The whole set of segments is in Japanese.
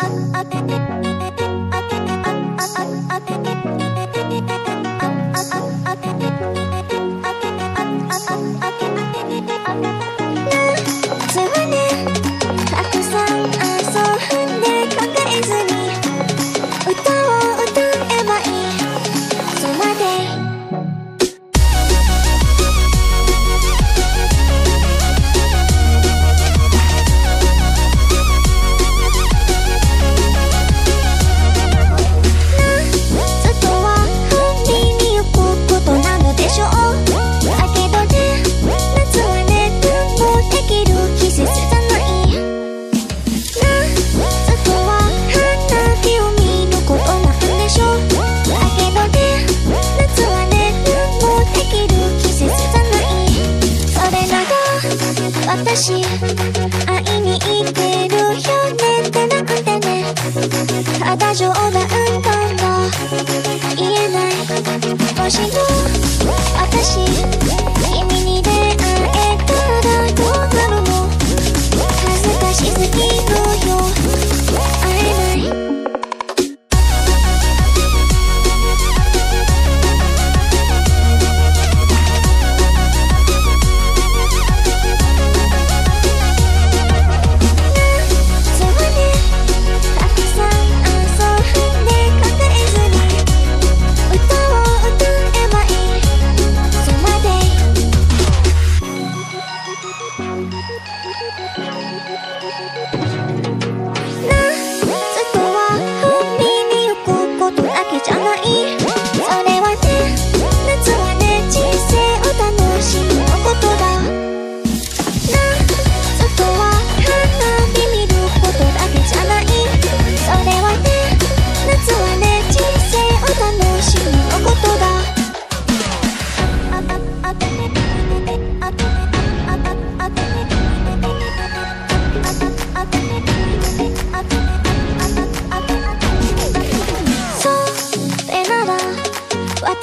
up, up, up, 私会いに行ってるよ。ねってなくてね。ただ冗談とも言えない。星の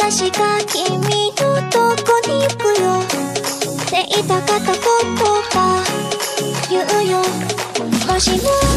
私が君のどこに行くよ。って言いたかったことが言うよ。もしも